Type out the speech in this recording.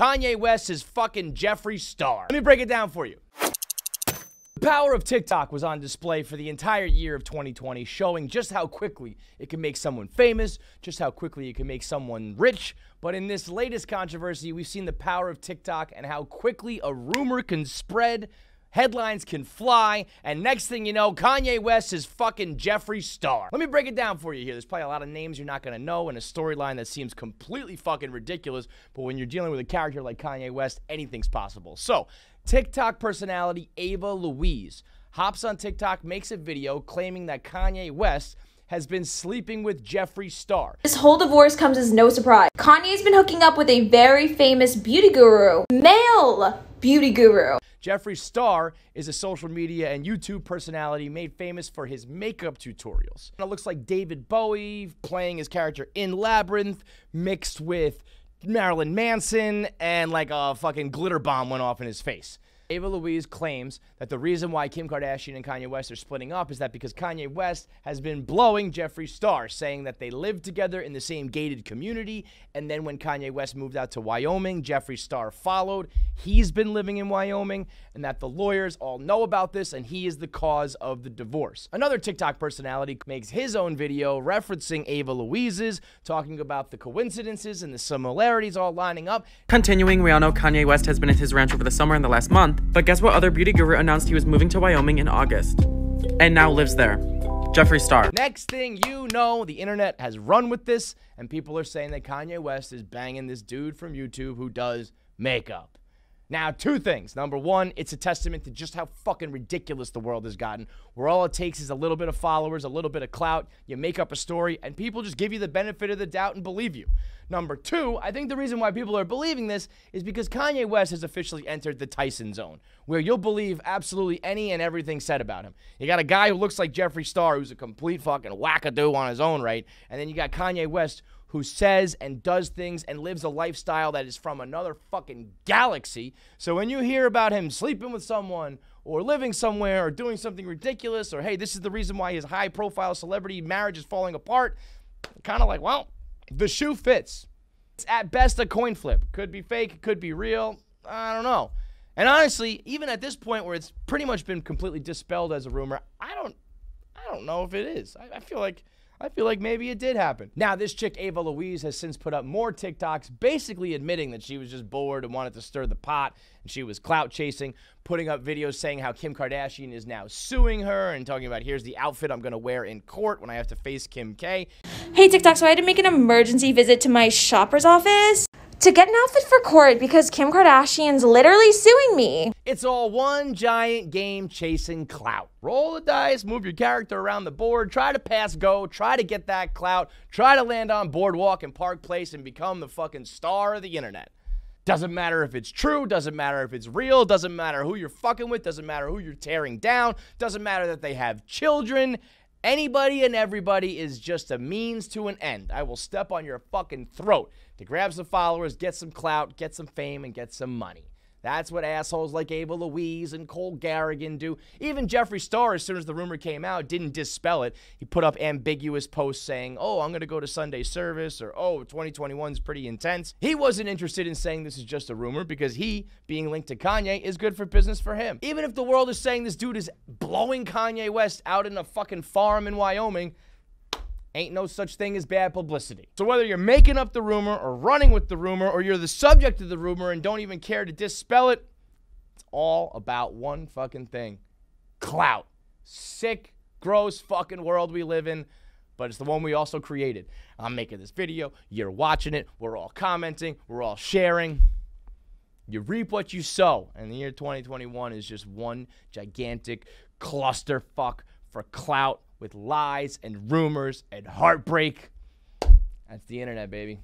Kanye West is fucking Jeffree Star. Let me break it down for you. The power of TikTok was on display for the entire year of 2020, showing just how quickly it can make someone famous, just how quickly it can make someone rich. But in this latest controversy, we've seen the power of TikTok and how quickly a rumor can spread Headlines can fly, and next thing you know, Kanye West is fucking Jeffree Star. Let me break it down for you here. There's probably a lot of names you're not gonna know and a storyline that seems completely fucking ridiculous, but when you're dealing with a character like Kanye West, anything's possible. So, TikTok personality Ava Louise hops on TikTok, makes a video claiming that Kanye West has been sleeping with Jeffree Star. This whole divorce comes as no surprise. Kanye's been hooking up with a very famous beauty guru, male beauty guru. Jeffree Star is a social media and YouTube personality made famous for his makeup tutorials. It looks like David Bowie playing his character in Labyrinth mixed with Marilyn Manson and like a fucking glitter bomb went off in his face. Ava Louise claims that the reason why Kim Kardashian and Kanye West are splitting up is that because Kanye West has been blowing Jeffree Star, saying that they lived together in the same gated community. And then when Kanye West moved out to Wyoming, Jeffree Star followed. He's been living in Wyoming, and that the lawyers all know about this, and he is the cause of the divorce. Another TikTok personality makes his own video referencing Ava Louise's, talking about the coincidences and the similarities all lining up. Continuing, we all know Kanye West has been at his ranch over the summer and the last month but guess what other beauty guru announced he was moving to Wyoming in August? And now lives there. Jeffree Star. Next thing you know, the internet has run with this, and people are saying that Kanye West is banging this dude from YouTube who does makeup. Now, two things. Number one, it's a testament to just how fucking ridiculous the world has gotten, where all it takes is a little bit of followers, a little bit of clout, you make up a story, and people just give you the benefit of the doubt and believe you. Number two, I think the reason why people are believing this is because Kanye West has officially entered the Tyson zone, where you'll believe absolutely any and everything said about him. You got a guy who looks like Jeffree Star, who's a complete fucking wackadoo on his own right, and then you got Kanye West, who says and does things and lives a lifestyle that is from another fucking galaxy. So when you hear about him sleeping with someone or living somewhere or doing something ridiculous or hey, this is the reason why his high profile celebrity marriage is falling apart, kind of like, well, the shoe fits. It's at best a coin flip. Could be fake, could be real. I don't know. And honestly, even at this point where it's pretty much been completely dispelled as a rumor, I don't I don't know if it is. I, I feel like I feel like maybe it did happen. Now, this chick, Ava Louise, has since put up more TikToks basically admitting that she was just bored and wanted to stir the pot and she was clout chasing, putting up videos saying how Kim Kardashian is now suing her and talking about here's the outfit I'm going to wear in court when I have to face Kim K. Hey, TikTok, so I had to make an emergency visit to my shopper's office to get an outfit for court because Kim Kardashian's literally suing me. It's all one giant game chasing clout. Roll the dice, move your character around the board, try to pass go, try to get that clout, try to land on Boardwalk and Park Place and become the fucking star of the internet. Doesn't matter if it's true, doesn't matter if it's real, doesn't matter who you're fucking with, doesn't matter who you're tearing down, doesn't matter that they have children. Anybody and everybody is just a means to an end. I will step on your fucking throat to grab some followers, get some clout, get some fame, and get some money. That's what assholes like Ava Louise and Cole Carrigan do. Even Jeffree Star, as soon as the rumor came out, didn't dispel it. He put up ambiguous posts saying, oh, I'm going to go to Sunday service, or oh, 2021 is pretty intense. He wasn't interested in saying this is just a rumor because he, being linked to Kanye, is good for business for him. Even if the world is saying this dude is blowing Kanye West out in a fucking farm in Wyoming, Ain't no such thing as bad publicity. So whether you're making up the rumor or running with the rumor or you're the subject of the rumor and don't even care to dispel it, it's all about one fucking thing. Clout. Sick, gross fucking world we live in, but it's the one we also created. I'm making this video, you're watching it, we're all commenting, we're all sharing. You reap what you sow. And the year 2021 is just one gigantic clusterfuck for clout with lies and rumors and heartbreak. That's the internet, baby.